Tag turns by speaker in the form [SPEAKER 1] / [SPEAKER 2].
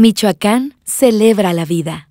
[SPEAKER 1] Michoacán celebra la vida.